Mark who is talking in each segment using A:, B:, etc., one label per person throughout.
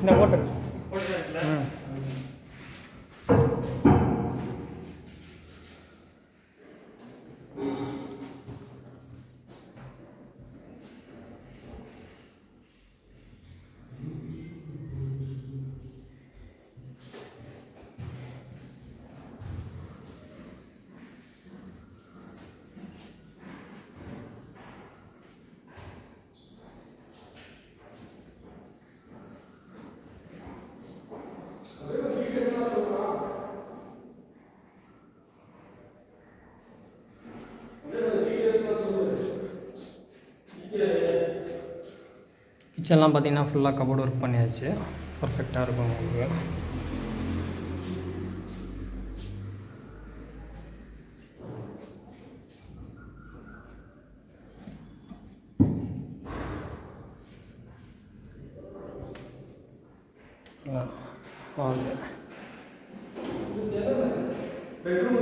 A: இந்த போட்டு
B: போட்டு இருக்குல்ல
A: ம் கிச்சன்லாம் பார்த்தீங்கன்னா ஃபுல்லாக கபோர்டு ஒர்க் பண்ணியாச்சு பர்ஃபெக்டாக இருக்கும் உங்களுக்கு வாங்க
C: பெட்ரூம்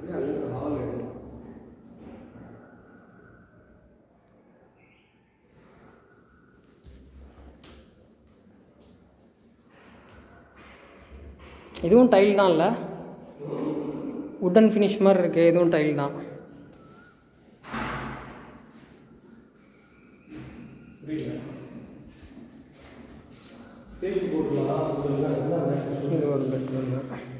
C: அப்படியே அங்கே ஹால் இருக்கு.
A: இதுவும் டைல் தான் இல்லை? உட்டன் ஃபினிஷ் மாதிரி இருக்குது இதுவும் டைல் தான். இது ஒரு பெட்ரூம்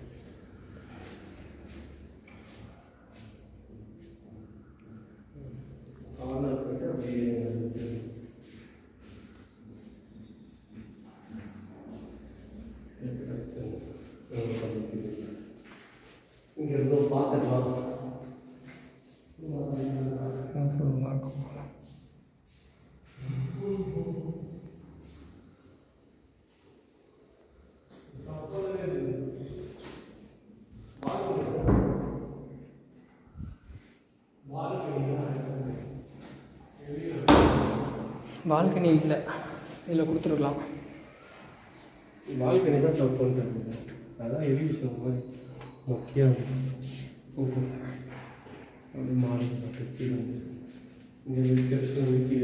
A: பால்கனி இல்லை. இதில் கொடுத்துருக்கலாம்.
C: பால்கனி தான் தப்பு பண்ணுறது அதான் எழுதி சொன்ன மாதிரி. முக்கியம் ஓகே அப்படி மாறி கீழே இங்கே ரிசப்ஷன் வந்து